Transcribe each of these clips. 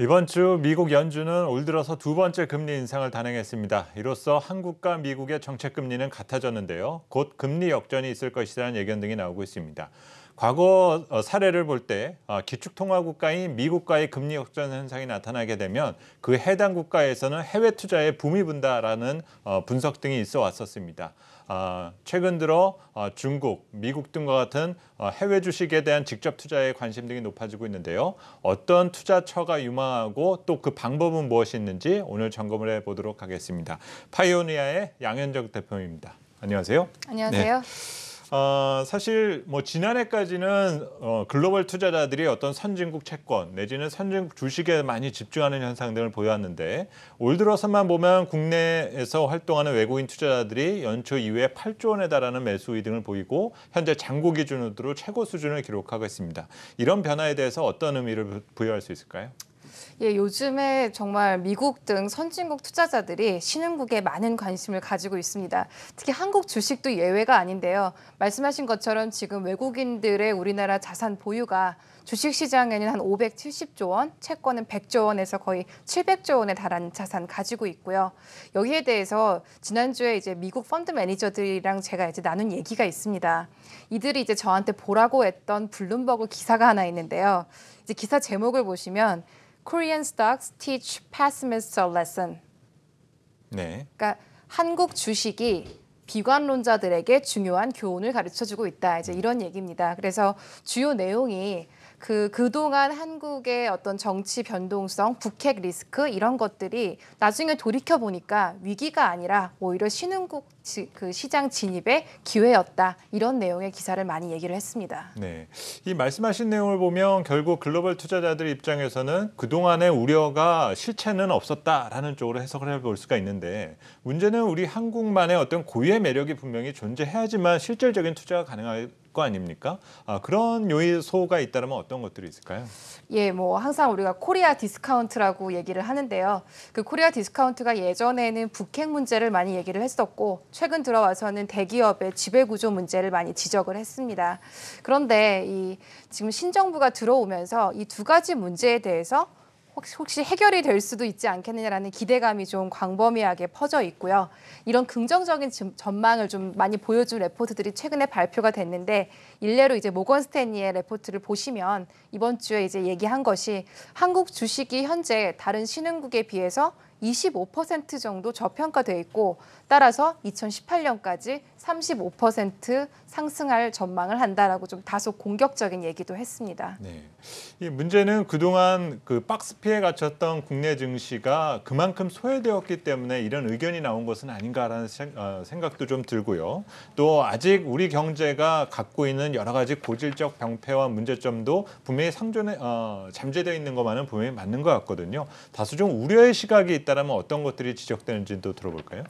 이번 주 미국 연준은 올 들어서 두 번째 금리 인상을 단행했습니다. 이로써 한국과 미국의 정책 금리는 같아졌는데요. 곧 금리 역전이 있을 것이라는 예견 등이 나오고 있습니다. 과거 어, 사례를 볼때 어, 기축통화 국가인 미국과의 금리 역전 현상이 나타나게 되면 그 해당 국가에서는 해외 투자에 붐이 분다라는 어, 분석 등이 있어 왔었습니다. 최근 들어 중국, 미국 등과 같은 해외 주식에 대한 직접 투자에 관심 등이 높아지고 있는데요. 어떤 투자처가 유망하고 또 그 방법은 무엇이 있는지 오늘 점검을 해보도록 하겠습니다. 파이오니아의 양현정 대표입니다. 안녕하세요. 안녕하세요. 네. 어, 사실 뭐 지난해까지는 어, 글로벌 투자자들이 어떤 선진국 채권 내지는 선진국 주식에 많이 집중하는 현상 등을 보여왔는데 올 들어서만 보면 국내에서 활동하는 외국인 투자자들이 연초 이후에 8조 원에 달하는 매수 이 등을 보이고 현재 장고 기준으로 최고 수준을 기록하고 있습니다. 이런 변화에 대해서 어떤 의미를 부여할 수 있을까요? 예, 요즘에 정말 미국 등 선진국 투자자들이 신흥국에 많은 관심을 가지고 있습니다. 특히 한국 주식도 예외가 아닌데요. 말씀하신 것처럼 지금 외국인들의 우리나라 자산 보유가 주식 시장에는 한 570조 원, 채권은 100조 원에서 거의 700조 원에 달하는 자산 가지고 있고요. 여기에 대해서 지난주에 이제 미국 펀드 매니저들이랑 제가 이제 나눈 얘기가 있습니다. 이들이 이제 저한테 보라고 했던 블룸버그 기사가 하나 있는데요. 이제 기사 제목을 보시면 Korean stocks teach pessimists a lesson. 네. 그러니까 한국 주식이 비관론자들에게 중요한 교훈을 가르쳐주고 있다. 이제 이런 얘기입니다. 그래서 주요 내용이 그 그동안 한국의 어떤 정치 변동성, 북핵 리스크 이런 것들이 나중에 돌이켜 보니까 위기가 아니라 오히려 신흥국 그 시장 진입의 기회였다 이런 내용의 기사를 많이 얘기를 했습니다. 네, 이 말씀하신 내용을 보면 결국 글로벌 투자자들 입장에서는 그 동안의 우려가 실체는 없었다라는 쪽으로 해석을 해볼 수가 있는데 문제는 우리 한국만의 어떤 고유의 매력이 분명히 존재해야지만 실질적인 투자가 가능할 거 아닙니까? 아, 그런 요소가 있다면 어떤 것들이 있을까요? 예, 뭐 항상 우리가 코리아 디스카운트라고 얘기를 하는데요. 그 코리아 디스카운트가 예전에는 북핵 문제를 많이 얘기를 했었고 최근 들어와서는 대기업의 지배 구조 문제를 많이 지적을 했습니다. 그런데 이 지금 신정부가 들어오면서 이 두 가지 문제에 대해서 혹시, 혹시 해결이 될 수도 있지 않겠느냐라는 기대감이 좀 광범위하게 퍼져 있고요. 이런 긍정적인 전망을 좀 많이 보여준 레포트들이 최근에 발표가 됐는데 일례로 이제 모건 스탠리의 레포트를 보시면 이번 주에 이제 얘기한 것이 한국 주식이 현재 다른 신흥국에 비해서 25% 정도 저평가돼 있고 따라서 2018년까지 35% 상승할 전망을 한다라고 좀 다소 공격적인 얘기도 했습니다. 네. 이 문제는 그동안 그 박스 피해 갇혔던 국내 증시가 그만큼 소외되었기 때문에 이런 의견이 나온 것은 아닌가라는 어, 생각도 좀 들고요. 또 아직 우리 경제가 갖고 있는 여러 가지 고질적 병폐와 문제점도 분명히 상존에 어, 잠재되어 있는 것만은 분명히 맞는 것 같거든요. 다소 좀 우려의 시각이 있다면 어떤 것들이 지적되는지도 들어볼까요?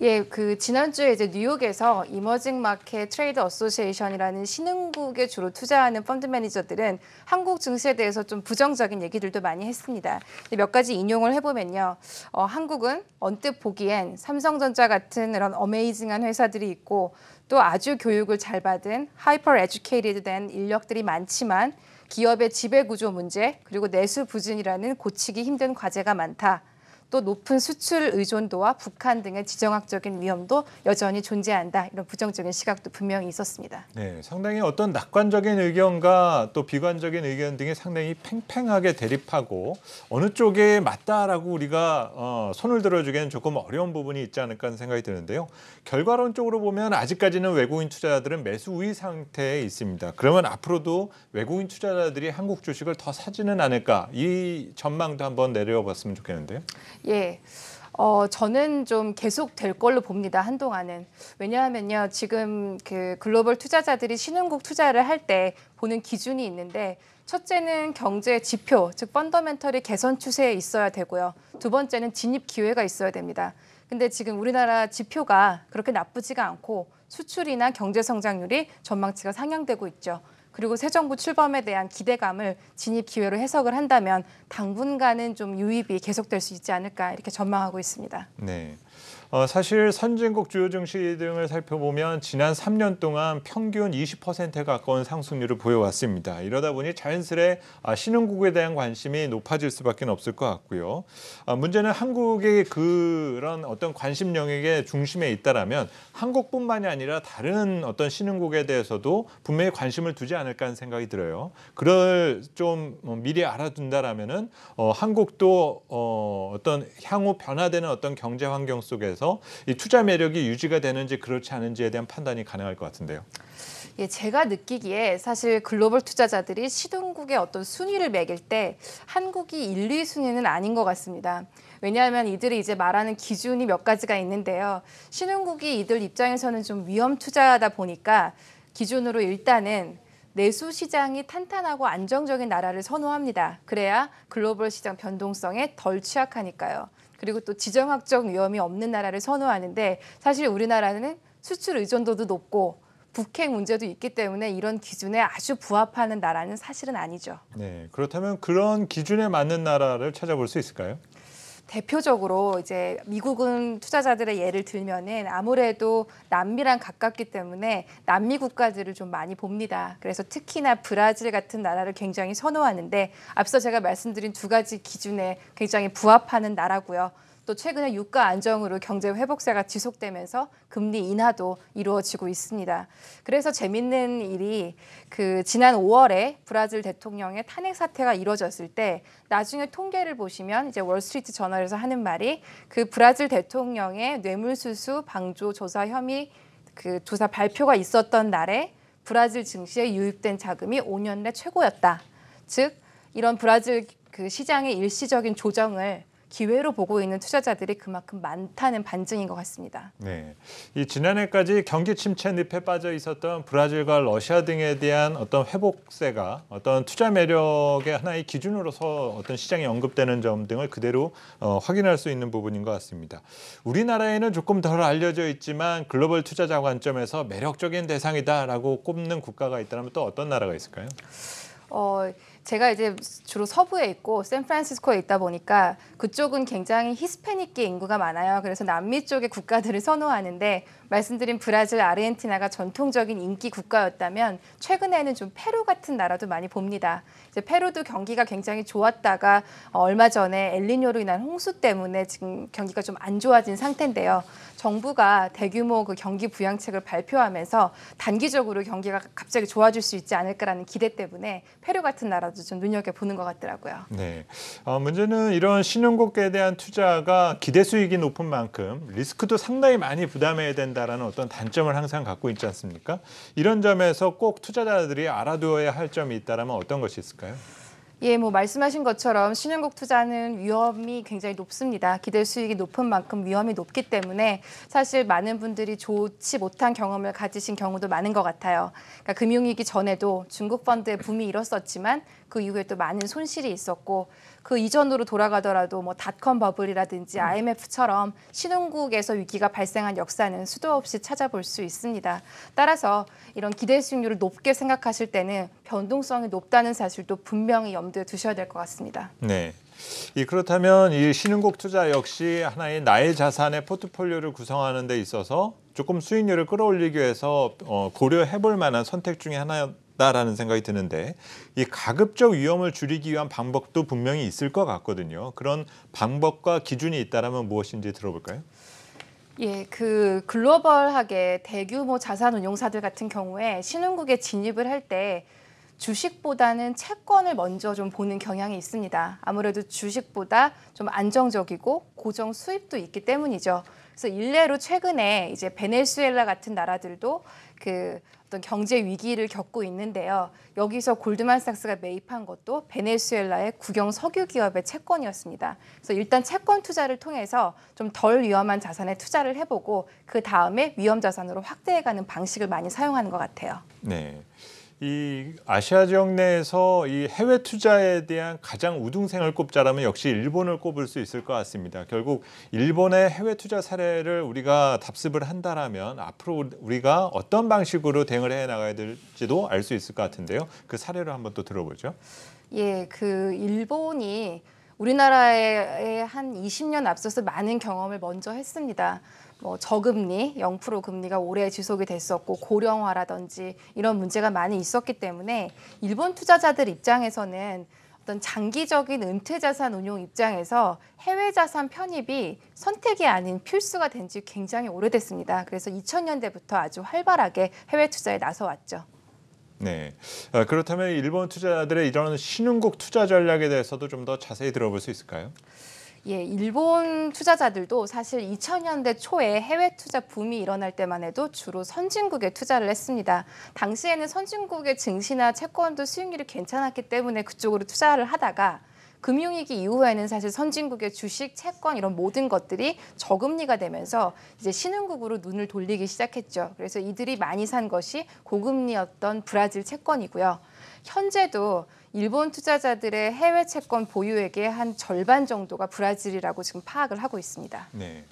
예, 그 지난주에 이제 뉴욕에서 Emerging Market Trade Association이라는 신흥국에 주로 투자하는 펀드 매니저들은 한국 증시에 대해서 좀 부정적인 얘기들도 많이 했습니다. 몇 가지 인용을 해보면요. 어, 한국은 언뜻 보기엔 삼성전자 같은 이런 amazing한 회사들이 있고 또 아주 교육을 잘 받은 hyper educated 된 인력들이 많지만 기업의 지배 구조 문제 그리고 내수 부진이라는 고치기 힘든 과제가 많다. 또 높은 수출 의존도와 북한 등의 지정학적인 위험도 여전히 존재한다. 이런 부정적인 시각도 분명히 있었습니다. 네, 상당히 어떤 낙관적인 의견과 또 비관적인 의견 등이 상당히 팽팽하게 대립하고 어느 쪽에 맞다라고 우리가 어, 손을 들어주기에는 조금 어려운 부분이 있지 않을까 하는 생각이 드는데요. 결과론적으로 보면 아직까지는 외국인 투자자들은 매수 우위 상태에 있습니다. 그러면 앞으로도 외국인 투자자들이 한국 주식을 더 사지는 않을까 이 전망도 한번 내려봤으면 좋겠는데요. 예. 어, 저는 좀 계속 될 걸로 봅니다. 한동안은. 왜냐하면요. 지금 그 글로벌 투자자들이 신흥국 투자를 할 때 보는 기준이 있는데 첫째는 경제 지표, 즉 펀더멘털이 개선 추세에 있어야 되고요. 두 번째는 진입 기회가 있어야 됩니다. 근데 지금 우리나라 지표가 그렇게 나쁘지가 않고 수출이나 경제 성장률이 전망치가 상향되고 있죠. 그리고 새 정부 출범에 대한 기대감을 진입 기회로 해석을 한다면 당분간은 좀 유입이 계속될 수 있지 않을까 이렇게 전망하고 있습니다. 네. 어, 사실 선진국 주요 증시 등을 살펴보면 지난 3년 동안 평균 20%에 가까운 상승률을 보여왔습니다. 이러다 보니 자연스레 아, 신흥국에 대한 관심이 높아질 수밖에 없을 것 같고요. 아, 문제는 한국의 그런 어떤 관심 영역의 중심에 있다라면 한국뿐만이 아니라 다른 어떤 신흥국에 대해서도 분명히 관심을 두지 않을까 하는 생각이 들어요. 그걸 좀 어, 미리 알아둔다라면은 어, 한국도 어, 어떤 향후 변화되는 어떤 경제 환경 속 에서 이 투자 매력이 유지가 되는지 그렇지 않은지에 대한 판단이 가능할 것 같은데요. 예, 제가 느끼기에 사실 글로벌 투자자들이 시동국의 어떤 순위를 매길 때 한국이 1, 2순위는 아닌 것 같습니다. 왜냐하면 이들이 이제 말하는 기준이 몇 가지가 있는데요. 신흥국이 이들 입장에서는 좀 위험 투자하다 보니까 기준으로 일단은 내수 시장이 탄탄하고 안정적인 나라를 선호합니다. 그래야 글로벌 시장 변동성에 덜 취약하니까요. 그리고 또 지정학적 위험이 없는 나라를 선호하는데 사실 우리나라는 수출 의존도도 높고 북핵 문제도 있기 때문에 이런 기준에 아주 부합하는 나라는 사실은 아니죠. 네, 그렇다면 그런 기준에 맞는 나라를 찾아볼 수 있을까요? 대표적으로 이제 미국은 투자자들의 예를 들면은 아무래도 남미랑 가깝기 때문에 남미 국가들을 좀 많이 봅니다. 그래서 특히나 브라질 같은 나라를 굉장히 선호하는데 앞서 제가 말씀드린 두 가지 기준에 굉장히 부합하는 나라고요. 또 최근에 유가 안정으로 경제 회복세가 지속되면서 금리 인하도 이루어지고 있습니다. 그래서 재밌는 일이 그 지난 5월에 브라질 대통령의 탄핵 사태가 이루어졌을 때 나중에 통계를 보시면 이제 월스트리트 저널에서 하는 말이 그 브라질 대통령의 뇌물수수 방조 조사 혐의 그 조사 발표가 있었던 날에 브라질 증시에 유입된 자금이 5년 내 최고였다. 즉 이런 브라질 그 시장의 일시적인 조정을 기회로 보고 있는 투자자들이 그만큼 많다는 반증인 것 같습니다. 네, 이 지난해까지 경기 침체 늪에 빠져 있었던 브라질과 러시아 등에 대한 어떤 회복세가 어떤 투자 매력의 하나의 기준으로서 어떤 시장에 언급되는 점 등을 그대로 어, 확인할 수 있는 부분인 것 같습니다. 우리나라에는 조금 덜 알려져 있지만 글로벌 투자자 관점에서 매력적인 대상이다라고 꼽는 국가가 있다면 또 어떤 나라가 있을까요? 어, 제가 이제 주로 서부에 있고 샌프란시스코에 있다 보니까 그쪽은 굉장히 히스패닉계 인구가 많아요. 그래서 남미 쪽의 국가들을 선호하는데 말씀드린 브라질, 아르헨티나가 전통적인 인기 국가였다면 최근에는 좀 페루 같은 나라도 많이 봅니다. 페루도 경기가 굉장히 좋았다가 어, 얼마 전에 엘리뇨로 인한 홍수 때문에 지금 경기가 좀 안 좋아진 상태인데요. 정부가 대규모 그 경기 부양책을 발표하면서 단기적으로 경기가 갑자기 좋아질 수 있지 않을까라는 기대 때문에 페루 같은 나라도 좀 눈여겨 보는 것 같더라고요. 네, 어, 문제는 이런 신흥국에 대한 투자가 기대 수익이 높은 만큼 리스크도 상당히 많이 부담해야 된다라는 어떤 단점을 항상 갖고 있지 않습니까? 이런 점에서 꼭 투자자들이 알아두어야 할 점이 있다라면 어떤 것이 있을까요? 예, 뭐 말씀하신 것처럼 신흥국 투자는 위험이 굉장히 높습니다. 기대 수익이 높은 만큼 위험이 높기 때문에 사실 많은 분들이 좋지 못한 경험을 가지신 경우도 많은 것 같아요. 그러니까 금융위기 전에도 중국 펀드의 붐이 일었었지만 그 이후에 또 많은 손실이 있었고 그 이전으로 돌아가더라도 뭐 닷컴 버블이라든지 IMF처럼 신흥국에서 위기가 발생한 역사는 수도 없이 찾아볼 수 있습니다. 따라서 이런 기대 수익률을 높게 생각하실 때는 변동성이 높다는 사실도 분명히 염두에 두셔야 될 것 같습니다. 네. 이 그렇다면 이 신흥국 투자 역시 하나의 나의 자산의 포트폴리오를 구성하는 데 있어서 조금 수익률을 끌어올리기 위해서 어, 고려해 볼 만한 선택 중에 하나 다라는 생각이 드는데 이 가급적 위험을 줄이기 위한 방법도 분명히 있을 것 같거든요. 그런 방법과 기준이 있다라면 무엇인지 들어볼까요? 예, 그 글로벌하게 대규모 자산 운용사들 같은 경우에 신흥국에 진입을 할 때 주식보다는 채권을 먼저 좀 보는 경향이 있습니다. 아무래도 주식보다 좀 안정적이고 고정 수입도 있기 때문이죠. 그래서 일례로 최근에 이제 베네수엘라 같은 나라들도 그 어떤 경제 위기를 겪고 있는데요. 여기서 골드만삭스가 매입한 것도 베네수엘라의 국영 석유 기업의 채권이었습니다. 그래서 일단 채권 투자를 통해서 좀 덜 위험한 자산에 투자를 해보고 그 다음에 위험 자산으로 확대해가는 방식을 많이 사용하는 것 같아요. 네. 이 아시아 지역 내에서 이 해외 투자에 대한 가장 우등생을 꼽자라면 역시 일본을 꼽을 수 있을 것 같습니다. 결국 일본의 해외 투자 사례를 우리가 답습을 한다라면 앞으로 우리가 어떤 방식으로 대응을 해 나가야 될지도 알 수 있을 것 같은데요. 그 사례를 한번 또 들어보죠. 예, 그 일본이 우리나라에 한 20년 앞서서 많은 경험을 먼저 했습니다. 뭐 저금리, 0% 금리가 오래 지속이 됐었고 고령화라든지 이런 문제가 많이 있었기 때문에 일본 투자자들 입장에서는 어떤 장기적인 은퇴 자산 운용 입장에서 해외 자산 편입이 선택이 아닌 필수가 된 지 굉장히 오래됐습니다. 그래서 2000년대부터 아주 활발하게 해외 투자에 나서 왔죠. 네. 어, 그렇다면 일본 투자자들의 이런 신흥국 투자 전략에 대해서도 좀 더 자세히 들어볼 수 있을까요? 예, 일본 투자자들도 사실 2000년대 초에 해외 투자 붐이 일어날 때만 해도 주로 선진국에 투자를 했습니다. 당시에는 선진국의 증시나 채권도 수익률이 괜찮았기 때문에 그쪽으로 투자를 하다가 금융위기 이후에는 사실 선진국의 주식, 채권 이런 모든 것들이 저금리가 되면서 이제 신흥국으로 눈을 돌리기 시작했죠. 그래서 이들이 많이 산 것이 고금리였던 브라질 채권이고요. 현재도 일본 투자자들의 해외 채권 보유액의 한 절반 정도가 브라질이라고 지금 파악을 하고 있습니다. 네.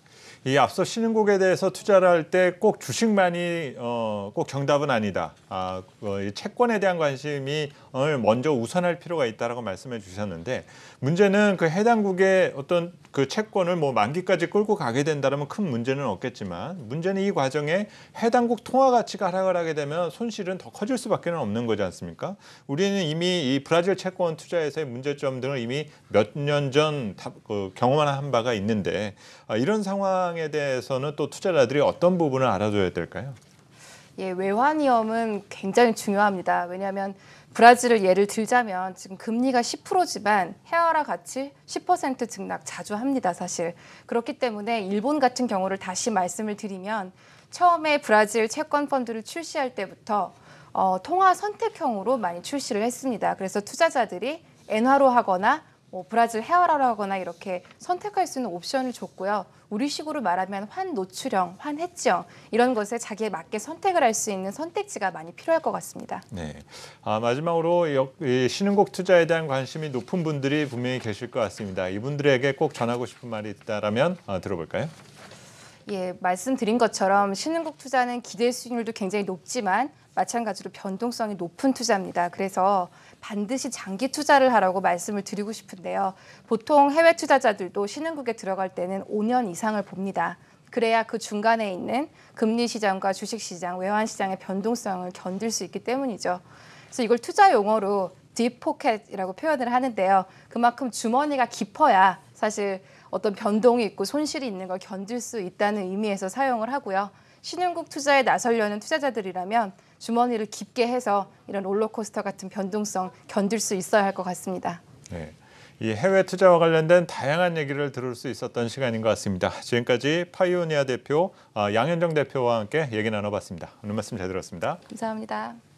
이 앞서 신흥국에 대해서 투자를 할 때 꼭 주식만이 어, 꼭 정답은 아니다. 아, 어, 이 채권에 대한 관심이 어, 먼저 우선할 필요가 있다라고 말씀해 주셨는데 문제는 그 해당국의 어떤 그 채권을 뭐 만기까지 끌고 가게 된다면 큰 문제는 없겠지만 문제는 이 과정에 해당국 통화 가치가 하락을 하게 되면 손실은 더 커질 수밖에 없는 거지 않습니까? 우리는 이미 이 브라질 채권 투자에서의 문제점 등을 이미 몇 년전그 경험한 바가 있는데 아, 이런 상황 에 대해서는 또 투자자들이 어떤 부분을 알아둬야 될까요? 예, 외환 위험은 굉장히 중요합니다. 왜냐하면 브라질을 예를 들자면 지금 금리가 10%지만 헤어라 가치 10% 증락 자주 합니다, 사실. 그렇기 때문에 일본 같은 경우를 다시 말씀을 드리면 처음에 브라질 채권 펀드를 출시할 때부터 어, 통화 선택형으로 많이 출시를 했습니다. 그래서 투자자들이 엔화로 하거나 뭐 브라질 헤어라로 하거나 이렇게 선택할 수 있는 옵션을 줬고요. 우리식으로 말하면 환 노출형, 환 해지형 이런 것에 자기에 맞게 선택을 할 수 있는 선택지가 많이 필요할 것 같습니다. 네. 아, 마지막으로 역- 이 신흥국 투자에 대한 관심이 높은 분들이 분명히 계실 것 같습니다. 이분들에게 꼭 전하고 싶은 말이 있다라면 아, 들어볼까요? 예, 말씀드린 것처럼 신흥국 투자는 기대 수익률도 굉장히 높지만 마찬가지로 변동성이 높은 투자입니다. 그래서 반드시 장기 투자를 하라고 말씀을 드리고 싶은데요. 보통 해외 투자자들도 신흥국에 들어갈 때는 5년 이상을 봅니다. 그래야 그 중간에 있는 금리 시장과 주식 시장, 외환 시장의 변동성을 견딜 수 있기 때문이죠. 그래서 이걸 투자 용어로 딥포켓이라고 표현을 하는데요. 그만큼 주머니가 깊어야 사실 어떤 변동이 있고 손실이 있는 걸 견딜 수 있다는 의미에서 사용을 하고요. 신흥국 투자에 나서려는 투자자들이라면 주머니를 깊게 해서 이런 롤러코스터 같은 변동성 견딜 수 있어야 할 것 같습니다. 네. 이 해외 투자와 관련된 다양한 얘기를 들을 수 있었던 시간인 것 같습니다. 지금까지 파이오니아 대표 아, 양현정 대표와 함께 얘기 나눠봤습니다. 오늘 말씀 잘 들었습니다. 감사합니다.